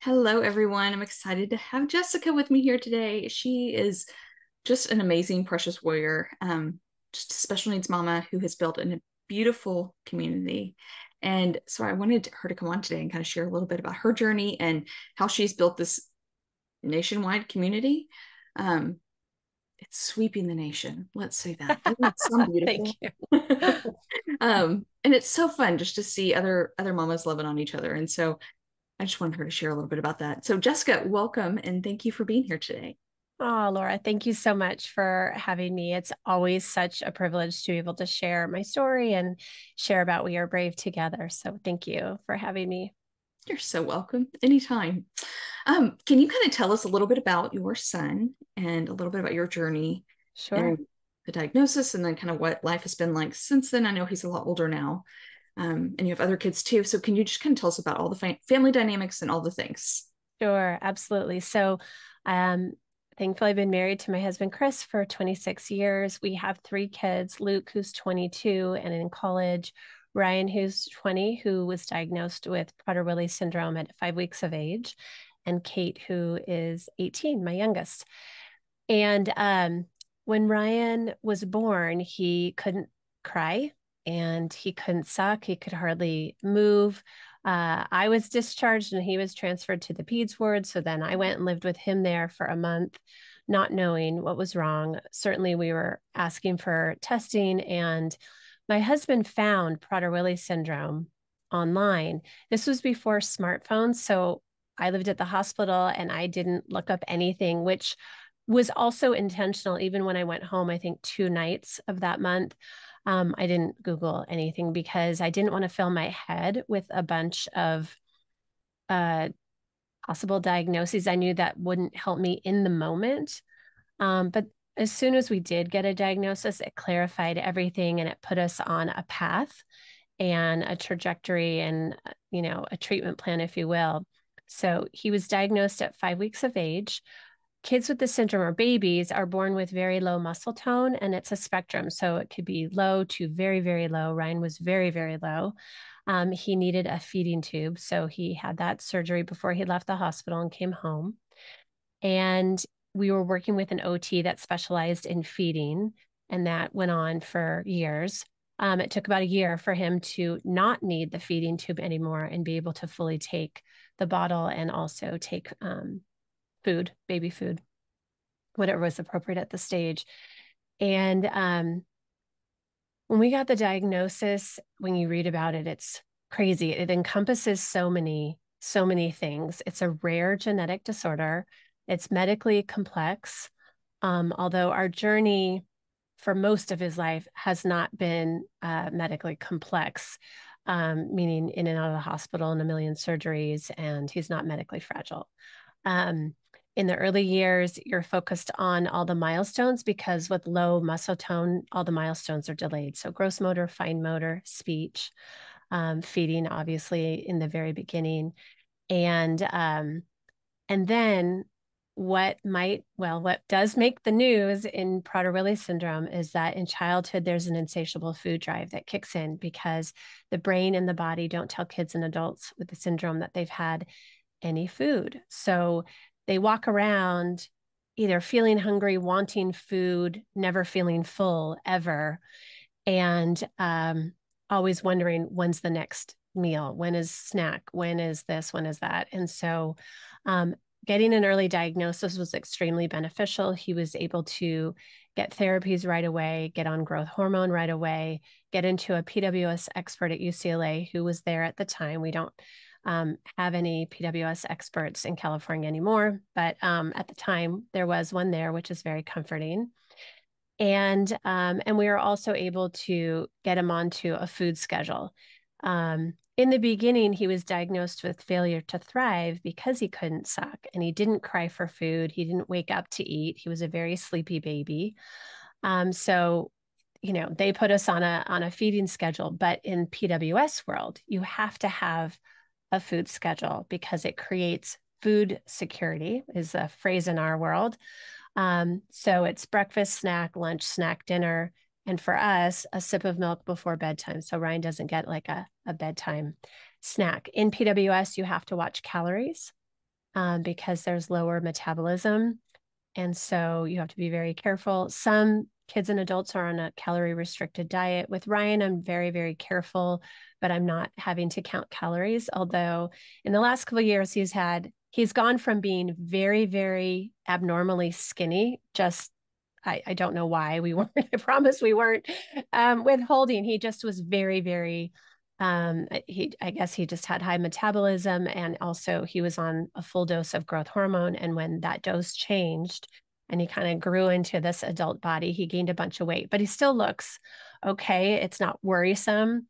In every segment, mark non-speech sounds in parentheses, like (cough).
Hello, everyone. I'm excited to have Jessica with me here today. She is just an amazing, precious warrior, um, just a special needs mama who has built a beautiful community. And so I wanted her to come on today and kind of share a little bit about her journey and how she's built this nationwide community. Um, it's sweeping the nation. Let's say that. so (laughs) beautiful. Thank you. (laughs) um, and it's so fun just to see other other mamas loving on each other. And so I just wanted her to share a little bit about that. So, Jessica, welcome and thank you for being here today. Oh, Laura, thank you so much for having me. It's always such a privilege to be able to share my story and share about We Are Brave together. So, thank you for having me. You're so welcome. Anytime. Um, can you kind of tell us a little bit about your son and a little bit about your journey? Sure. the diagnosis and then kind of what life has been like since then. I know he's a lot older now um, and you have other kids too. So can you just kind of tell us about all the fa- family dynamics and all the things? Sure, absolutely. So, um, thankfully, I've been married to my husband Chris for 26 years. We have three kids: Luke, who's 22 and in college, Ryan, who's 20, who was diagnosed with Prader-Willi syndrome at five weeks of age, and Kate, who is 18, my youngest. And um, when Ryan was born, he couldn't cry and he couldn't suck. He could hardly move. Uh, I was discharged and he was transferred to the PEDS ward. So then I went and lived with him there for a month, not knowing what was wrong. Certainly, we were asking for testing, and my husband found Prader-Willi syndrome online. This was before smartphones. So I lived at the hospital and I didn't look up anything, which was also intentional. Even when I went home, I think two nights of that month, um, I didn't Google anything because I didn't want to fill my head with a bunch of uh, possible diagnoses. I knew that wouldn't help me in the moment. Um, but as soon as we did get a diagnosis, it clarified everything and it put us on a path and a trajectory and, uh, you know, a treatment plan, if you will. So he was diagnosed at five weeks of age kids with the syndrome or babies are born with very low muscle tone and it's a spectrum. So it could be low to very, very low. Ryan was very, very low. Um, he needed a feeding tube. So he had that surgery before he left the hospital and came home. And we were working with an OT that specialized in feeding, and that went on for years. Um, it took about a year for him to not need the feeding tube anymore and be able to fully take the bottle and also take um, food, baby food, whatever was appropriate at the stage. And um, when we got the diagnosis, when you read about it, it's crazy. It encompasses so many, so many things. It's a rare genetic disorder. It's medically complex. Um, although our journey for most of his life has not been uh, medically complex, um, meaning in and out of the hospital and a million surgeries, and he's not medically fragile. Um, in the early years, you're focused on all the milestones because with low muscle tone, all the milestones are delayed. So, gross motor, fine motor, speech, um, feeding, obviously, in the very beginning. And, um, and then what might, well, what does make the news in Prader-Willi syndrome is that in childhood, there's an insatiable food drive that kicks in because the brain and the body don't tell kids and adults with the syndrome that they've had any food. So they walk around either feeling hungry, wanting food, never feeling full ever, and um, always wondering when's the next meal, when is snack, when is this, when is that. And so, um, getting an early diagnosis was extremely beneficial. He was able to get therapies right away, get on growth hormone right away, get into a PWS expert at UCLA who was there at the time. We don't um, have any PWS experts in California anymore, but um, at the time there was one there, which is very comforting. And um, and we were also able to get him onto a food schedule. Um, in the beginning, he was diagnosed with failure to thrive because he couldn't suck and he didn't cry for food. He didn't wake up to eat. He was a very sleepy baby. Um, so you know they put us on a on a feeding schedule but in pws world you have to have a food schedule because it creates food security is a phrase in our world um, so it's breakfast snack lunch snack dinner and for us a sip of milk before bedtime so ryan doesn't get like a, a bedtime snack in pws you have to watch calories um, because there's lower metabolism. And so you have to be very careful. Some kids and adults are on a calorie restricted diet. With Ryan, I'm very, very careful, but I'm not having to count calories. Although in the last couple years, he's had, he's gone from being very, very abnormally skinny, just I, I don't know why we (laughs) weren't, I promise we weren't um, withholding. He just was very, very um, he i guess he just had high metabolism and also he was on a full dose of growth hormone and when that dose changed and he kind of grew into this adult body he gained a bunch of weight but he still looks okay it's not worrisome.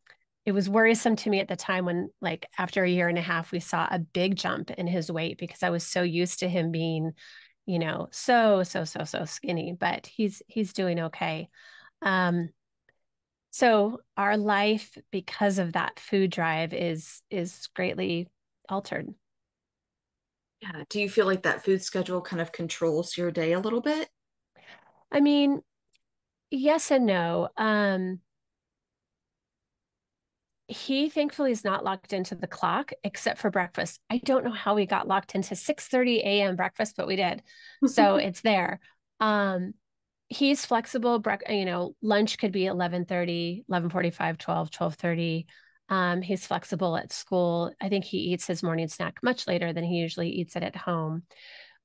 It was worrisome to me at the time when like after a year and a half we saw a big jump in his weight because i was so used to him being you know so so so so skinny but he's he's doing okay. Um so our life because of that food drive is is greatly altered yeah do you feel like that food schedule kind of controls your day a little bit? I mean yes and no um he thankfully is not locked into the clock except for breakfast. I don't know how we got locked into 6 30 a.m breakfast but we did. So (laughs) it's there. Um he's flexible you know lunch could be 11 30 11 45 12 12 30 um, he's flexible at school. I think he eats his morning snack much later than he usually eats it at home.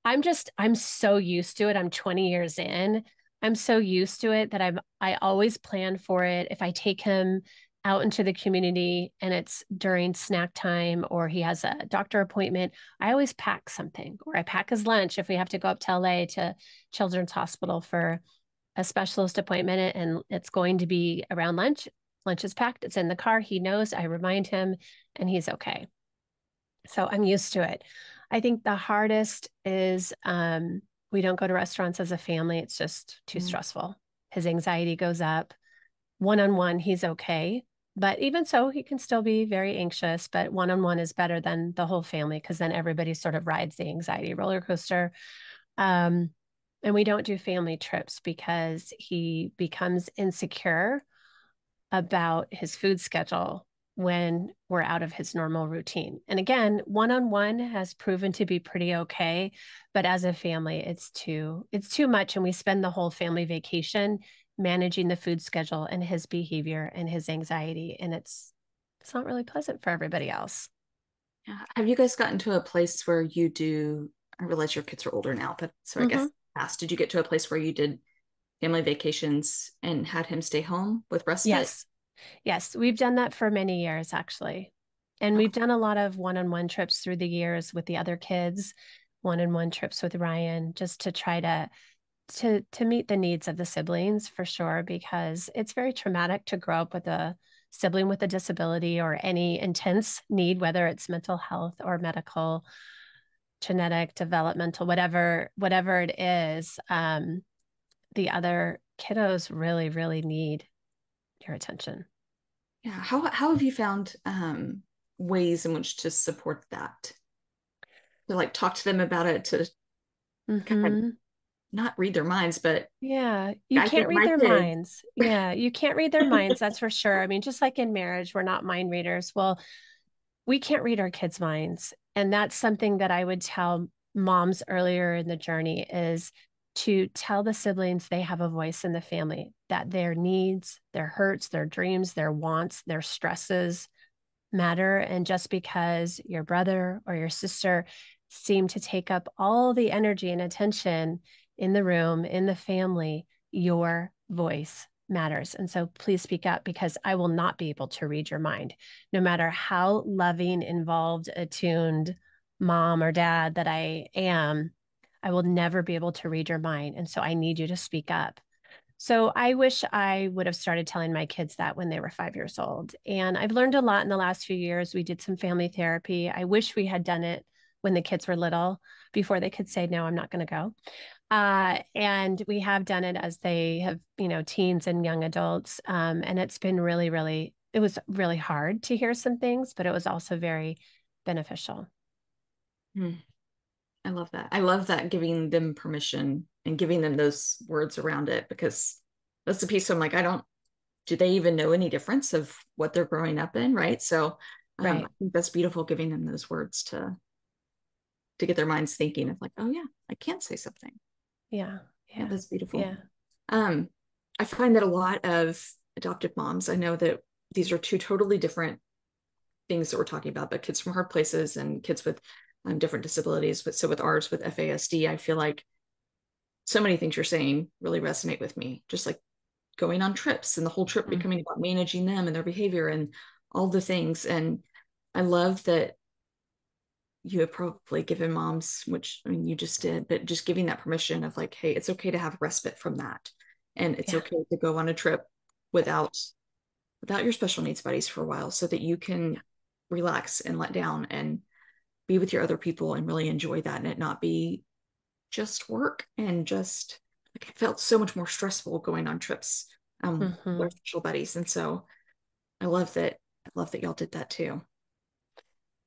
I'm just i'm so used to it. I'm 20 years in. I'm so used to it that i'm i always plan for it. If i take him out into the community and it's during snack time or he has a doctor appointment, I always pack something or I pack his lunch if we have to go up to LA to Children's Hospital for a specialist appointment and it's going to be around lunch. Lunch is packed, it's in the car. He knows, I remind him, and he's okay. So I'm used to it. I think the hardest is um, we don't go to restaurants as a family. It's just too mm stressful. His anxiety goes up. One on one, he's okay. But even so, he can still be very anxious. But one on one is better than the whole family because then everybody sort of rides the anxiety roller coaster. Um, and we don't do family trips because he becomes insecure about his food schedule when we're out of his normal routine. And again, one-on-one has proven to be pretty okay, but as a family it's too it's too much and we spend the whole family vacation managing the food schedule and his behavior and his anxiety and it's it's not really pleasant for everybody else yeah have you guys gotten to a place where you do i realize your kids are older now but so i mm-hmm. guess past did you get to a place where you did family vacations and had him stay home with respite. Yes. Yes we've done that for many years actually. And we've done a lot of one-on-one trips through the years with the other kids one-on-one trips with ryan just to try to to to meet the needs of the siblings for sure because it's very traumatic to grow up with a sibling with a disability or any intense need whether it's mental health or medical genetic developmental whatever whatever it is. Um the other kiddos really really need your attention yeah how how have you found um ways in which to support that to like talk to them about it to mm-hmm. kind of not read their minds, but yeah, you I can't read their kids. minds. (laughs) Yeah, you can't read their minds. That's for sure. I (laughs) mean, just like in marriage, we're not mind readers. Well, we can't read our kids' minds. And that's something that I would tell moms earlier in the journey is to tell the siblings they have a voice in the family, that their needs, their hurts, their dreams, their wants, their stresses matter. And just because your brother or your sister seem to take up all the energy and attention in the room, in the family, your voice matters. And so please speak up because I will not be able to read your mind. No matter how loving, involved, attuned mom or dad that I am, I will never be able to read your mind. And so I need you to speak up. So I wish I would have started telling my kids that when they were five years old. And I've learned a lot in the last few years. We did some family therapy. I wish we had done it when the kids were little before they could say, no, I'm not going to go. Uh, and we have done it as they have, you know, teens and young adults. Um, and it's been really, really, it was really hard to hear some things, but it was also very beneficial. Hmm. I love that. I love that giving them permission and giving them those words around it because that's the piece I'm like, I don't, do they even know any difference of what they're growing up in? Right. So um, right. I think that's beautiful giving them those words to to get their minds thinking of like, oh yeah, I can say something. Yeah. Yeah. That's beautiful. Yeah. Um, I find that a lot of adoptive moms, I know that these are two totally different things that we're talking about, but kids from hard places and kids with um, different disabilities. But so with ours, with FASD, I feel like so many things you're saying really resonate with me. Just like going on trips and the whole trip mm-hmm. becoming about managing them and their behavior and all the things. And I love that you have probably given moms, which I mean, you just did, but just giving that permission of like, hey, it's okay to have respite from that. And it's yeah. okay to go on a trip without without your special needs buddies for a while so that you can relax and let down and be with your other people and really enjoy that and it not be just work and just like it felt so much more stressful going on trips um mm-hmm. with special buddies. And so I love that I love that y'all did that too.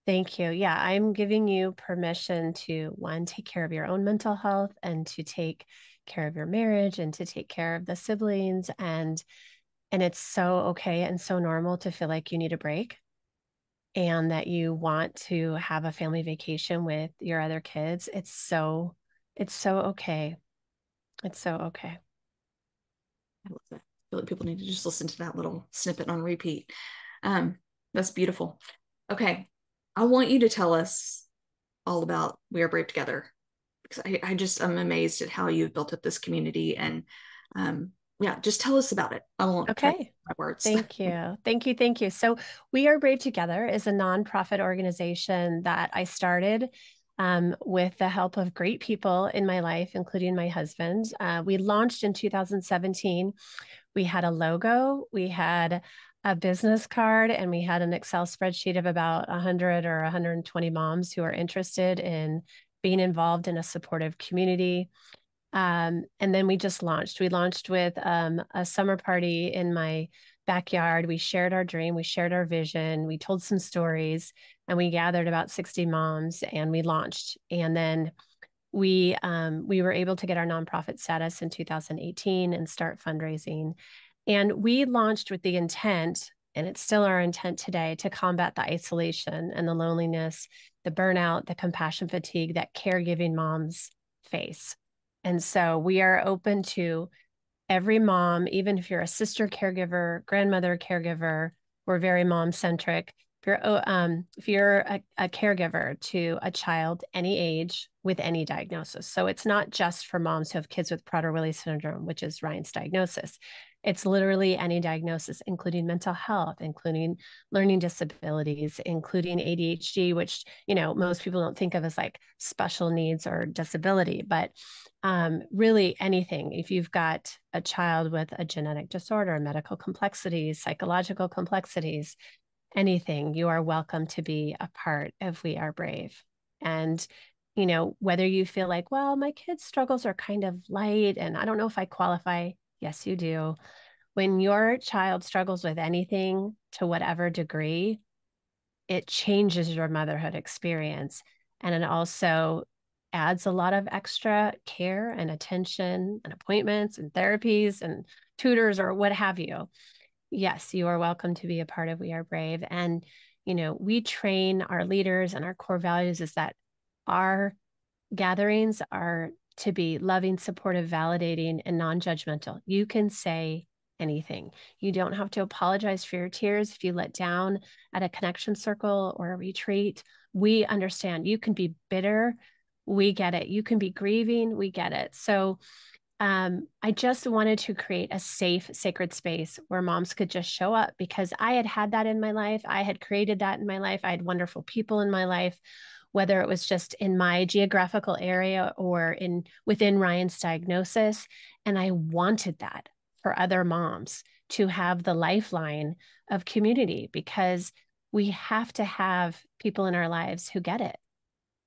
Thank you. Yeah, I'm giving you permission to one, take care of your own mental health and to take care of your marriage and to take care of the siblings and and it's so okay and so normal to feel like you need a break and that you want to have a family vacation with your other kids. It's so it's so okay. It's so okay. I love that. I feel like people need to just listen to that little snippet on repeat. Um, that's beautiful. Okay, I want you to tell us all about We Are Brave Together because I, I just I'm amazed at how you've built up this community and um, yeah, just tell us about it. I won't okay. my words. Thank (laughs) you. Thank you. Thank you. So We Are Brave Together is a nonprofit organization that I started um, with the help of great people in my life, including my husband. Uh, we launched in 2017. We had a logo, we had a business card and we had an Excel spreadsheet of about 100 or 120 moms who are interested in being involved in a supportive community. Um, and then we just launched. We launched with um, a summer party in my backyard. We shared our dream, we shared our vision, we told some stories, and we gathered about 60 moms and we launched. And then we um, we were able to get our nonprofit status in 2018 and start fundraising. And we launched with the intent, and it's still our intent today, to combat the isolation and the loneliness, the burnout, the compassion fatigue that caregiving moms face. And so we are open to every mom, even if you're a sister caregiver, grandmother caregiver, we're very mom centric. If you're, oh, um, if you're a, a caregiver to a child any age with any diagnosis. So it's not just for moms who have kids with Prader-Willi syndrome, which is Ryan's diagnosis. It's literally any diagnosis, including mental health, including learning disabilities, including ADHD, which, you know, most people don't think of as like special needs or disability, but um, really anything. If you've got a child with a genetic disorder, medical complexities, psychological complexities, anything, you are welcome to be a part of We Are Brave. And you know, whether you feel like, well, my kids' struggles are kind of light and I don't know if I qualify, Yes, you do. When your child struggles with anything to whatever degree, it changes your motherhood experience. And it also adds a lot of extra care and attention and appointments and therapies and tutors or what have you. Yes, you are welcome to be a part of We Are Brave. And, you know, we train our leaders and our core values is that our gatherings are to be loving, supportive, validating, and non judgmental. You can say anything. You don't have to apologize for your tears if you let down at a connection circle or a retreat. We understand. You can be bitter. We get it. You can be grieving. We get it. So, um, I just wanted to create a safe, sacred space where moms could just show up because I had had that in my life. I had created that in my life. I had wonderful people in my life whether it was just in my geographical area or in within Ryan's diagnosis. And I wanted that for other moms to have the lifeline of community because we have to have people in our lives who get it.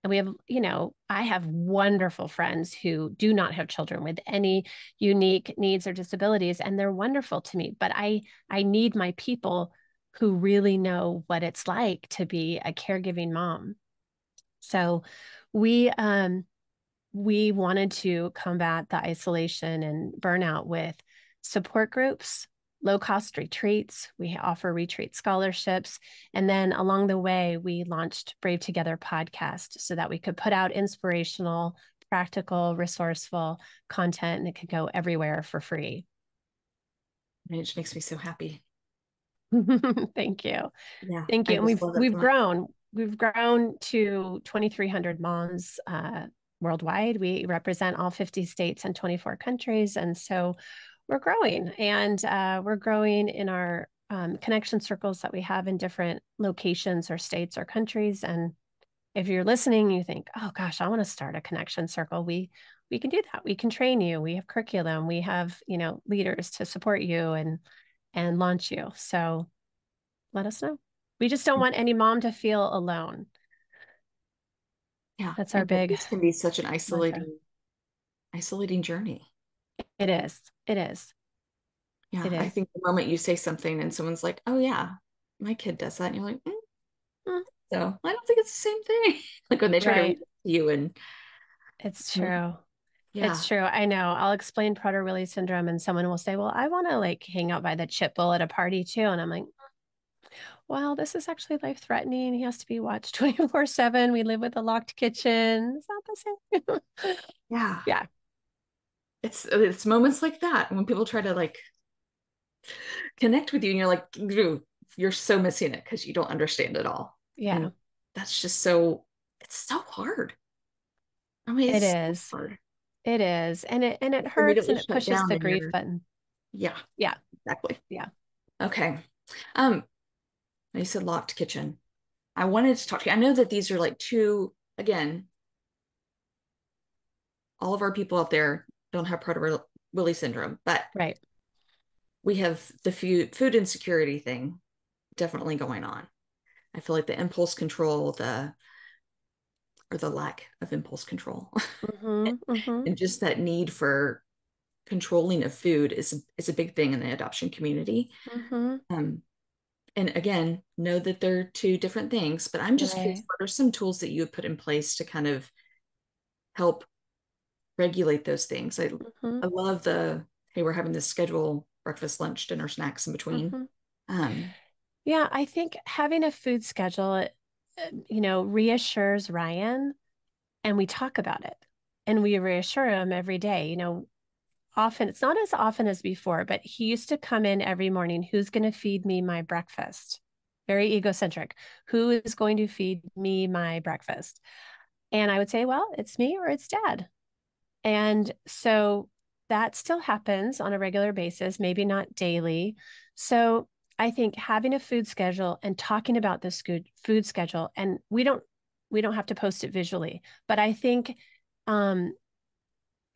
And we have, you know, I have wonderful friends who do not have children with any unique needs or disabilities, and they're wonderful to me. But I, I need my people who really know what it's like to be a caregiving mom so we um, we wanted to combat the isolation and burnout with support groups low cost retreats. We offer retreat scholarships. And then along the way, we launched Brave Together podcast so that we could put out inspirational, practical, resourceful content and it could go everywhere for free. And it just makes me so happy. (laughs) Thank you. Yeah. Thank you. And we've we've grown. We've grown to 2,300 moms uh, worldwide. We represent all 50 states and 24 countries. And so we're growing and uh, we're growing in our um, connection circles that we have in different locations or states or countries. And if you're listening, you think, oh gosh, I want to start a connection circle. We we can do that. We can train you. We have curriculum. We have, you know, leaders to support you and and launch you. So let us know. We just don't want any mom to feel alone. Yeah. That's our big this can be such an isolating mantra. isolating journey. It is. It is. Yeah. It is. I think the moment you say something and someone's like, oh yeah, my kid does that, and you're like, mm. Mm. so I don't think it's the same thing. (laughs) like when they try right. to you and it's true. Yeah. It's true. I know. I'll explain Prader-Willi syndrome and someone will say, "Well, I want to like hang out by the chip bowl at a party too." And I'm like, "Well, this is actually life-threatening. He has to be watched (laughs) 24/7. We live with a locked kitchen. It's not the same." (laughs) yeah. Yeah. It's it's moments like that when people try to like connect with you and you're like, you're so missing it because you don't understand it all. Yeah. And that's just so it's so hard. I mean, it is. So hard. It is. And it and it hurts and it pushes the grief button. Yeah. Yeah. Exactly. Yeah. Okay. Um, you said locked kitchen. I wanted to talk to you. I know that these are like two, again, all of our people out there don't have Prader-Willi syndrome, but right. we have the food food insecurity thing definitely going on. I feel like the impulse control, the or the lack of impulse control mm-hmm, (laughs) mm-hmm. and just that need for controlling of food is is a big thing in the adoption community mm-hmm. um, and again know that they're two different things but i'm just right. curious what are some tools that you have put in place to kind of help regulate those things i mm-hmm. i love the hey we're having this schedule breakfast lunch dinner snacks in between mm-hmm. um, yeah i think having a food schedule you know, reassures Ryan and we talk about it and we reassure him every day. You know, often it's not as often as before, but he used to come in every morning. Who's going to feed me my breakfast? Very egocentric. Who is going to feed me my breakfast? And I would say, well, it's me or it's dad. And so that still happens on a regular basis, maybe not daily. So I think having a food schedule and talking about this food schedule, and we don't we don't have to post it visually, but I think um,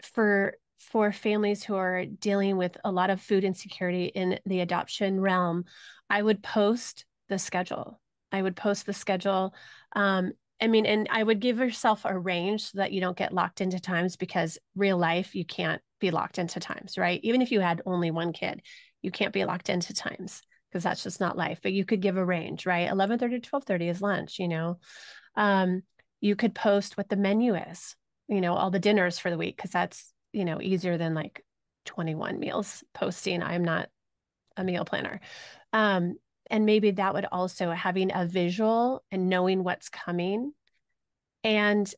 for for families who are dealing with a lot of food insecurity in the adoption realm, I would post the schedule. I would post the schedule. Um, I mean, and I would give yourself a range so that you don't get locked into times because real life, you can't be locked into times, right? Even if you had only one kid, you can't be locked into times because that's just not life. But you could give a range, right? 11:30 to 12:30 is lunch, you know. Um, you could post what the menu is, you know, all the dinners for the week because that's, you know, easier than like 21 meals posting. I'm not a meal planner. Um, and maybe that would also having a visual and knowing what's coming. And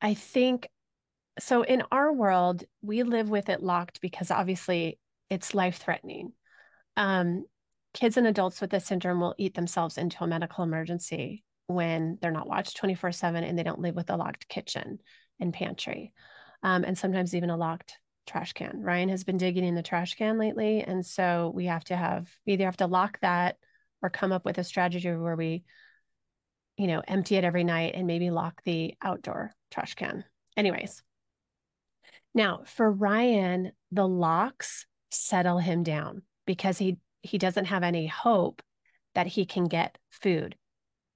I think so in our world, we live with it locked because obviously it's life threatening. Um, kids and adults with this syndrome will eat themselves into a medical emergency when they're not watched 24 7 and they don't live with a locked kitchen and pantry um, and sometimes even a locked trash can. Ryan has been digging in the trash can lately and so we have to have either have to lock that or come up with a strategy where we you know empty it every night and maybe lock the outdoor trash can. Anyways. Now for ryan the locks settle him down because he he doesn't have any hope that he can get food.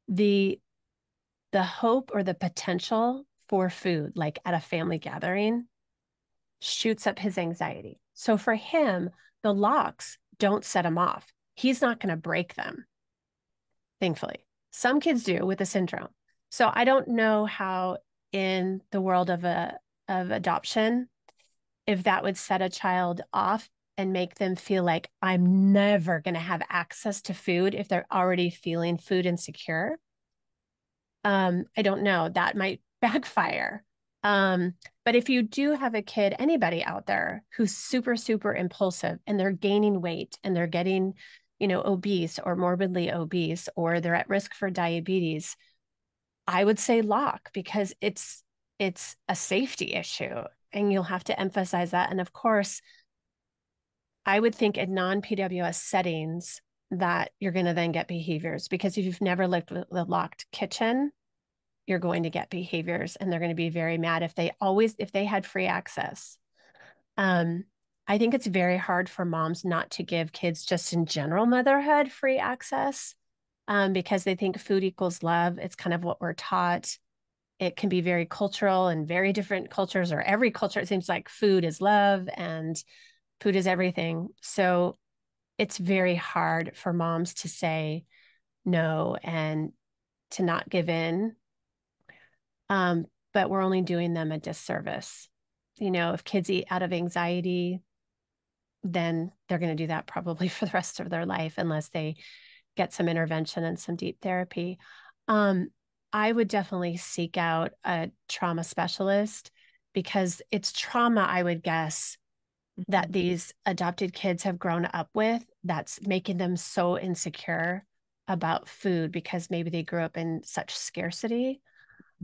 The the hope or the potential for food like at a family gathering shoots up his anxiety so for him the locks don't set him off he's not going to break them thankfully some kids do with the syndrome so i don't know how in the world of a of adoption if that would set a child off and make them feel like I'm never going to have access to food if they're already feeling food insecure. Um, I don't know. That might backfire. Um, but if you do have a kid, anybody out there who's super, super impulsive and they're gaining weight and they're getting, you know, obese or morbidly obese or they're at risk for diabetes, I would say lock because it's it's a safety issue and you'll have to emphasize that. And of course, I would think in non PWS settings that you're going to then get behaviors because if you've never lived with a locked kitchen, you're going to get behaviors and they're going to be very mad if they always if they had free access. Um i think it's very hard for moms not to give kids just in general motherhood free access um, because they think food equals love. It's kind of what we're taught. It can be very cultural and very different cultures or every culture it seems like food is love and food is everything. So it's very hard for moms to say no and to not give in um, but we're only doing them a disservice. You know, if kids eat out of anxiety, then they're going to do that probably (laughs) for the rest of their life unless they get some intervention and some deep therapy. Um, I would definitely seek out a trauma specialist because it's trauma, I would guess, that mm-hmm. these adopted kids have grown up with that's making them so insecure about food because maybe they grew up in such scarcity.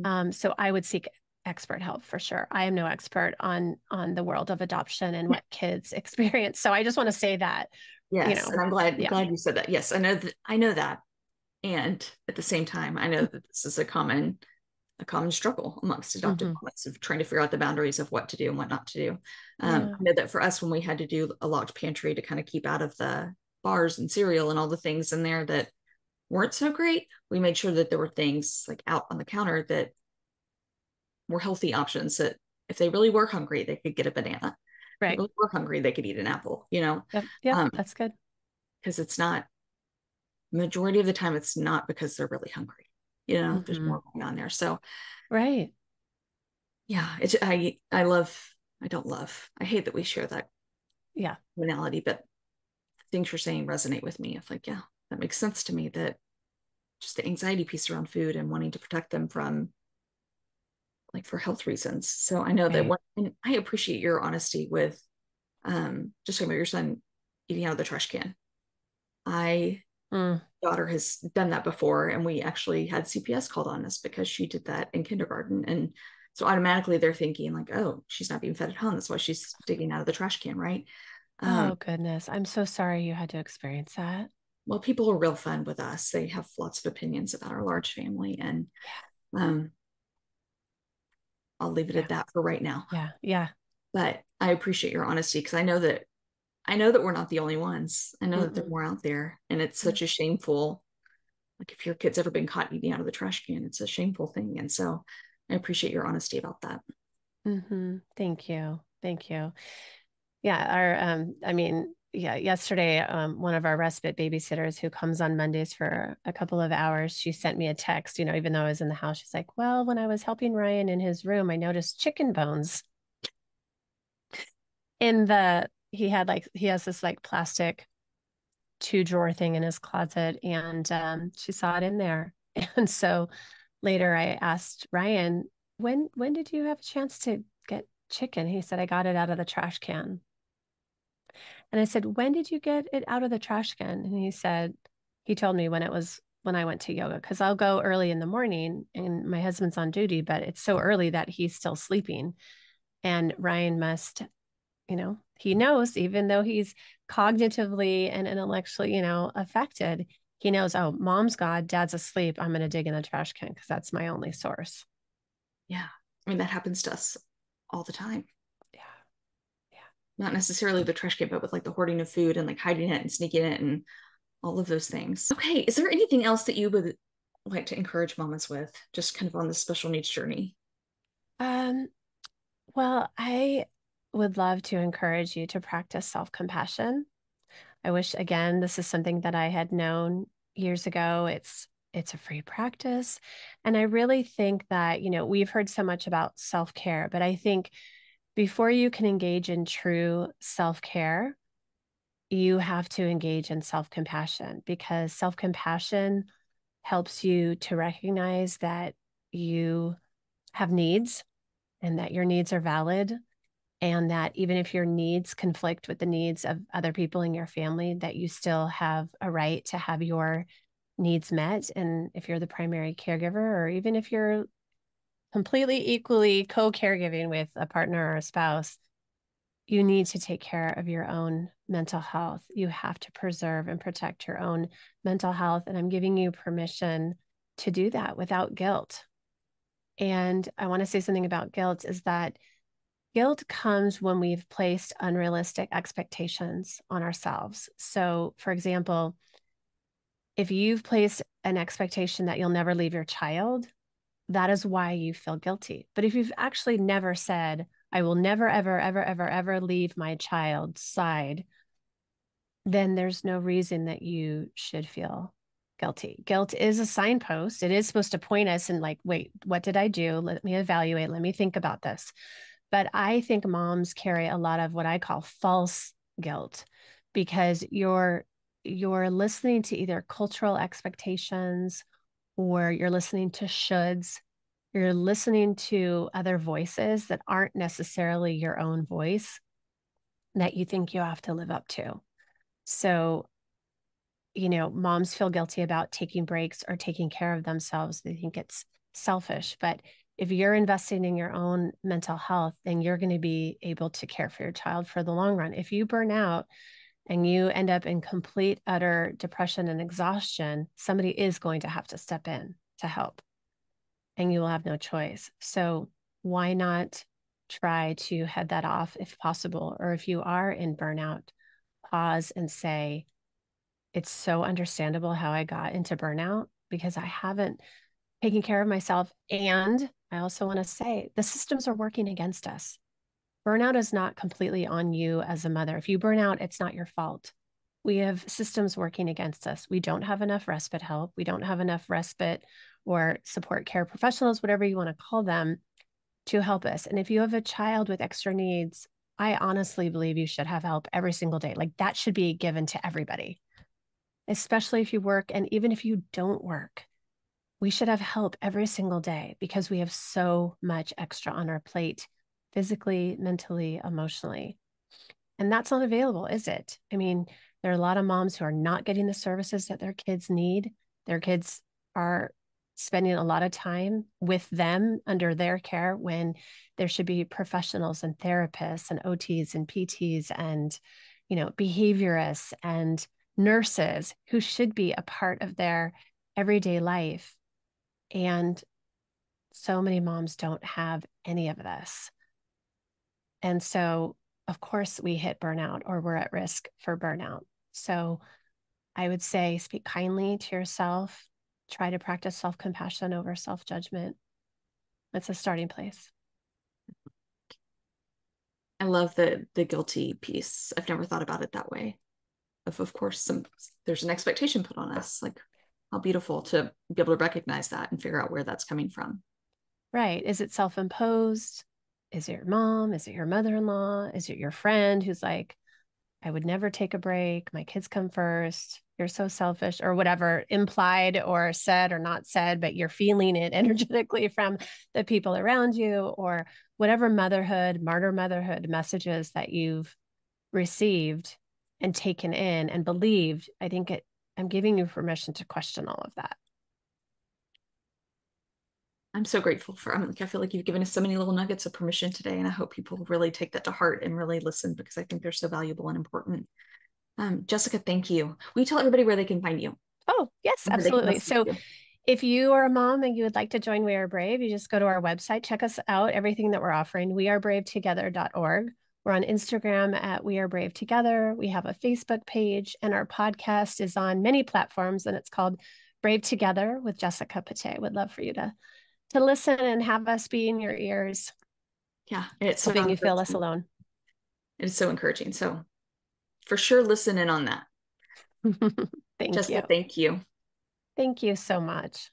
Um, so I would seek expert help for sure. I am no expert on on the world of adoption and what kids (laughs) experience. So I just want to say that. Yes, you know, and I'm glad yeah. glad you said that. Yes, I know that I know that. And at the same time, I know that this is a common a common struggle amongst adopted mm-hmm. moms of trying to figure out the boundaries of what to do and what not to do. Um, yeah. I know that for us, when we had to do a locked pantry to kind of keep out of the bars and cereal and all the things in there that weren't so great, we made sure that there were things like out on the counter that were healthy options that if they really were hungry, they could get a banana. Right. If they were hungry, they could eat an apple, you know? Yep. Yeah, um, that's good. Because it's not majority of the time it's not because they're really hungry. You know, mm-hmm. there's more going on there. So right. Yeah. It's I I love I don't love. I hate that we share that yeah finality, but things you're saying resonate with me. If like, yeah, that makes sense to me that just the anxiety piece around food and wanting to protect them from like for health reasons. So I know right. that one, and I appreciate your honesty with um just talking about your son eating out of the trash can. I mm. daughter has done that before, and we actually had CPS called on us because she did that in kindergarten. And so automatically they're thinking like, oh, she's not being fed at home. That's why she's digging out of the trash can, right? Um, oh goodness, I'm so sorry you had to experience that well, people are real fun with us. They have lots of opinions about our large family, and um, I'll leave it yeah. at that for right now. Yeah, yeah. But I appreciate your honesty because I know that I know that we're not the only ones. I know mm-hmm. that there are more out there, and it's such a shameful. Like if your kid's ever been caught eating out of the trash can, it's a shameful thing, and so I appreciate your honesty about that. Mm-hmm. Thank you, thank you. Yeah, our um, I mean, yeah, yesterday, um, one of our respite babysitters who comes on Mondays for a couple of hours, she sent me a text, you know, even though I was in the house, she's like, well, when I was helping Ryan in his room, I noticed chicken bones in the, he had like, he has this like plastic two drawer thing in his closet and um, she saw it in there. (laughs) And so later I asked Ryan, when, when did you have a chance to get chicken? He said, I got it out of the trash can. And I said, When did you get it out of the trash can? And he said, He told me when it was when I went to yoga, because I'll go early in the morning and my husband's on duty, but it's so early that he's still sleeping. And Ryan must, you know, he knows, even though he's cognitively and intellectually, you know, affected, he knows, oh, mom's God, dad's asleep. I'm going to dig in the trash can because that's my only source. Yeah. I mean, that happens to us all the time not necessarily the trash can, but with like the hoarding of food and like hiding it and sneaking it and all of those things. Okay, is there anything else that you would like to encourage mamas with, just kind of on this special needs journey? Um, well, I would love to encourage you to practice self compassion. I wish again this is something that I had known years ago. It's it's a free practice, and I really think that you know we've heard so much about self care, but I think before you can engage in true self care, you have to engage in self compassion because self compassion helps you to recognize that you have needs and that your needs are valid and that even if your needs conflict with the needs of other people in your family that you still have a right to have your needs met. And if you're the primary caregiver or even if you're completely equally co-caregiving with a partner or a spouse you need to take care of your own mental health you have to preserve and protect your own mental health and i'm giving you permission to do that without guilt and I want to say something about guilt is that guilt comes when we've placed unrealistic expectations on ourselves. So, for example, if you've placed an expectation that you'll never leave your child, that is why you feel guilty. But if you've actually never said, I will never, ever, ever, ever, ever leave my child's side, then there's no reason that you should feel guilty. Guilt is a signpost. It is supposed to point us and like, wait, what did I do? Let me evaluate. Let me think about this. But I think moms carry a lot of what I call false guilt because you're you're listening to either cultural expectations or you're listening to shoulds. You're listening to other voices that aren't necessarily your own voice that you think you have to live up to. So you know, moms feel guilty about taking breaks or taking care of themselves. They think it's selfish. But if you're investing in your own mental health, then you're going to be able to care for your child for the long run. If you burn out and you end up in complete, utter depression and exhaustion, somebody is going to have to step in to help and you will have no choice. So, why not try to head that off if possible? Or if you are in burnout, pause and say, it's so understandable how I got into burnout because I haven't taken care of myself. And I also want to say the systems are working against us. Burnout is not completely on you as a mother. If you burn out, it's not your fault. We have systems working against us. We don't have enough respite help. We don't have enough respite or support care professionals, whatever you want to call them, to help us. And if you have a child with extra needs, I honestly believe you should have help every single day. Like that should be given to everybody especially if you work and even if you don't work. We should have help every single day because we have so much extra on our plate, physically, mentally, emotionally. And that's not available, is it? I mean, there are a lot of moms who are not getting the services that their kids need. Their kids are spending a lot of time with them under their care when there should be professionals and therapists and OTs and PTs and, you know, behaviorists and nurses who should be a part of their everyday life. And so many moms don't have any of this. And so, of course, we hit burnout or we're at risk for burnout. So, I would say speak kindly to yourself, try to practice self compassion over self judgment. That's a starting place. I love the the guilty piece. I've never thought about it that way of of course some there's an expectation put on us like how beautiful to be able to recognize that and figure out where that's coming from right is it self-imposed is it your mom? Is it your mother-in-law? Is it your friend who's like i would never take a break. My kids come first. You're so selfish or whatever implied or said or not said but you're feeling it (laughs) energetically from the people around you or whatever motherhood martyr motherhood messages that you've received and taken in and believed, I think it I'm giving you permission to question all of that. I'm so grateful for I'm like I feel like you've given us so many little nuggets of permission today and I hope people really take that to heart and really listen because I think they're so valuable and important. Um, Jessica, thank you. Will you tell everybody where they can find you? Oh, yes, absolutely. So if you are a mom and you would like to join We Are Brave, you just go to our website, check us out, everything that we're offering, wearebravetogether.org. We're on Instagram at We Are Brave Together. We have a Facebook page, and our podcast is on many platforms, and it's called Brave Together with Jessica Patay. Would love for you to to listen and have us be in your ears. Yeah, it's hoping so you feel less alone. It's so encouraging. So, for sure, listen in on that. (laughs) thank you. Thank you. Thank you so much.